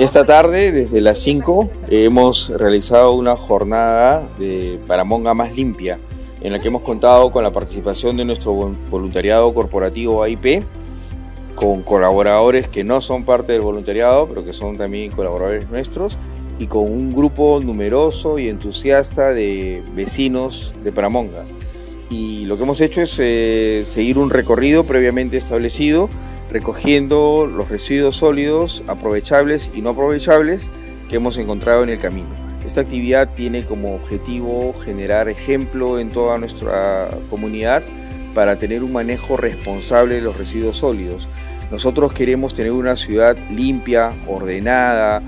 Esta tarde, desde las 5, hemos realizado una jornada de Paramonga más limpia, en la que hemos contado con la participación de nuestro voluntariado corporativo AIP, con colaboradores que no son parte del voluntariado, pero que son también colaboradores nuestros, y con un grupo numeroso y entusiasta de vecinos de Paramonga. Y lo que hemos hecho es eh, seguir un recorrido previamente establecido, recogiendo los residuos sólidos, aprovechables y no aprovechables que hemos encontrado en el camino. Esta actividad tiene como objetivo generar ejemplo en toda nuestra comunidad para tener un manejo responsable de los residuos sólidos. Nosotros queremos tener una ciudad limpia, ordenada,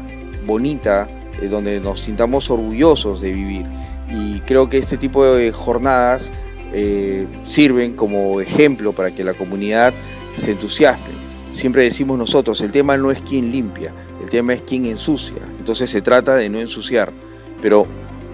bonita, donde nos sintamos orgullosos de vivir. Y creo que este tipo de jornadas eh, sirven como ejemplo para que la comunidad se entusiasme. Siempre decimos nosotros, el tema no es quién limpia, el tema es quién ensucia. Entonces se trata de no ensuciar. Pero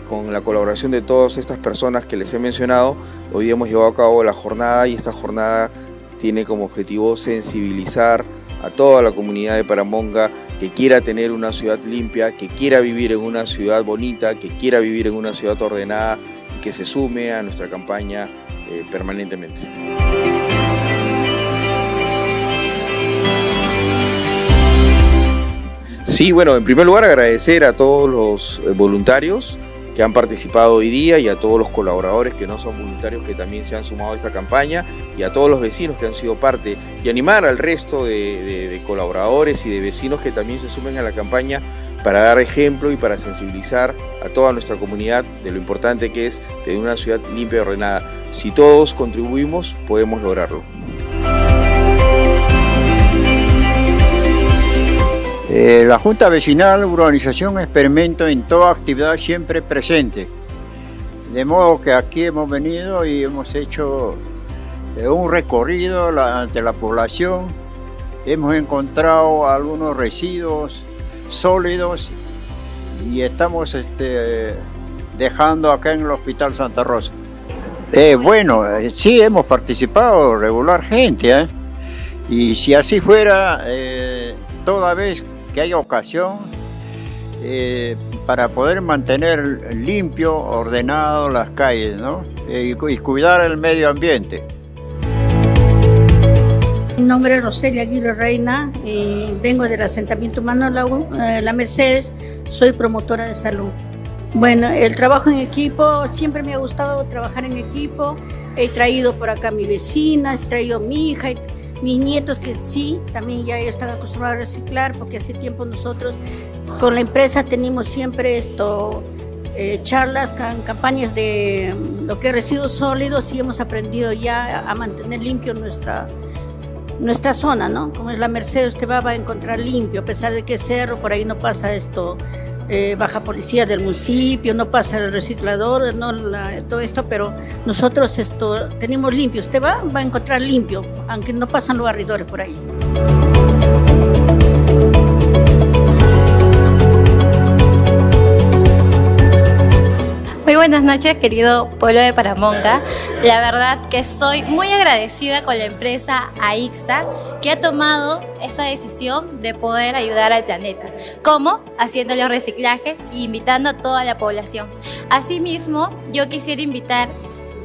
con la colaboración de todas estas personas que les he mencionado, hoy día hemos llevado a cabo la jornada y esta jornada tiene como objetivo sensibilizar a toda la comunidad de Paramonga que quiera tener una ciudad limpia, que quiera vivir en una ciudad bonita, que quiera vivir en una ciudad ordenada y que se sume a nuestra campaña eh, permanentemente. Sí, bueno, en primer lugar agradecer a todos los eh, voluntarios que han participado hoy día y a todos los colaboradores que no son voluntarios que también se han sumado a esta campaña y a todos los vecinos que han sido parte y animar al resto de, colaboradores y de vecinos que también se sumen a la campaña para dar ejemplo y para sensibilizar a toda nuestra comunidad de lo importante que es tener una ciudad limpia y ordenada. Si todos contribuimos, podemos lograrlo. Eh, la Junta Vecinal, Urbanización, Experimento en toda actividad siempre presente. De modo que aquí hemos venido y hemos hecho eh, un recorrido ante la población. Hemos encontrado algunos residuos sólidos y estamos este, dejando acá en el Hospital Santa Rosa. Eh, bueno, sí hemos participado regular gente, y si así fuera, toda vez que haya ocasión eh, para poder mantener limpio, ordenado las calles ¿no? Eh, y, cuidar el medio ambiente. Mi nombre es Roselia Aguirre Reina, y vengo del asentamiento humano La, eh, La Mercedes, soy promotora de salud. Bueno, el trabajo en equipo, siempre me ha gustado trabajar en equipo. He traído por acá a mi vecina, he traído a mi hija, mis nietos que sí, también ya están acostumbrados a reciclar porque hace tiempo nosotros con la empresa tenemos siempre esto, eh, charlas, campañas de mm, lo que es residuos sólidos y hemos aprendido ya a mantener limpio nuestra, nuestra zona, ¿no? Como es la Mercedes, usted va, va a encontrar limpio, a pesar de que es cerro, por ahí no pasa esto eh, baja policía del municipio, no pasa el reciclador, no todo esto, pero nosotros esto tenemos limpio. Usted va, va a encontrar limpio, aunque no pasan los barridores por ahí. Muy buenas noches, querido pueblo de Paramonga. La verdad que estoy muy agradecida con la empresa AIXA que ha tomado esa decisión de poder ayudar al planeta. ¿Cómo? Haciendo los reciclajes e invitando a toda la población. Asimismo, yo quisiera invitar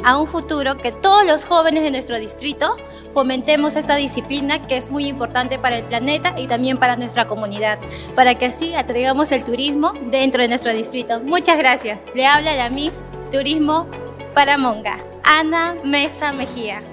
a un futuro que todos los jóvenes de nuestro distrito fomentemos esta disciplina que es muy importante para el planeta y también para nuestra comunidad, para que así atraigamos el turismo dentro de nuestro distrito. Muchas gracias. Le habla la Miss Turismo para Monga, Ana Mesa Mejía.